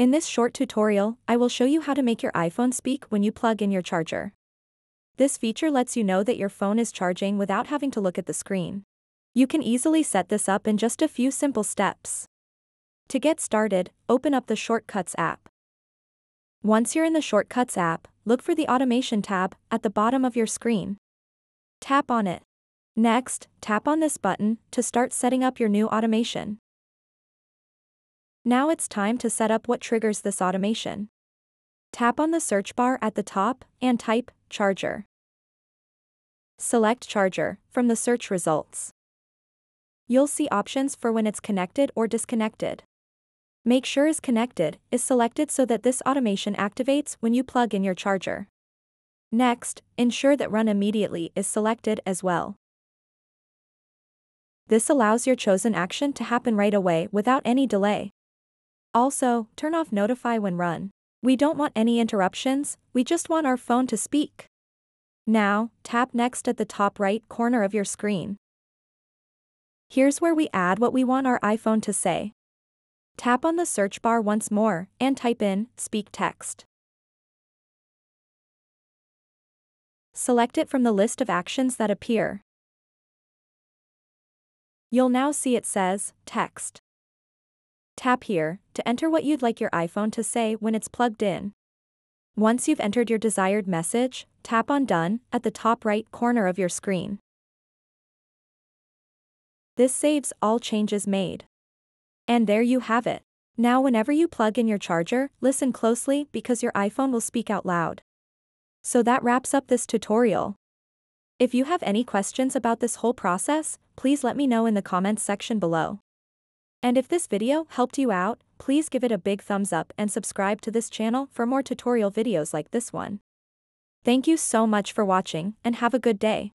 In this short tutorial, I will show you how to make your iPhone speak when you plug in your charger. This feature lets you know that your phone is charging without having to look at the screen. You can easily set this up in just a few simple steps. To get started, open up the Shortcuts app. Once you're in the Shortcuts app, look for the Automation tab at the bottom of your screen. Tap on it. Next, tap on this button to start setting up your new automation. Now it's time to set up what triggers this automation. Tap on the search bar at the top and type charger. Select charger from the search results. You'll see options for when it's connected or disconnected. Make sure is connected is selected so that this automation activates when you plug in your charger. Next, ensure that run immediately is selected as well. This allows your chosen action to happen right away without any delay. Also, turn off notify when run. We don't want any interruptions, we just want our phone to speak. Now, tap next at the top right corner of your screen. Here's where we add what we want our iPhone to say. Tap on the search bar once more and type in speak text. Select it from the list of actions that appear. You'll now see it says text. Tap here to enter what you'd like your iPhone to say when it's plugged in. Once you've entered your desired message, tap on Done at the top right corner of your screen. This saves all changes made. And there you have it. Now whenever you plug in your charger, listen closely because your iPhone will speak out loud. So that wraps up this tutorial. If you have any questions about this whole process, please let me know in the comments section below. And if this video helped you out, please give it a big thumbs up and subscribe to this channel for more tutorial videos like this one. Thank you so much for watching and have a good day.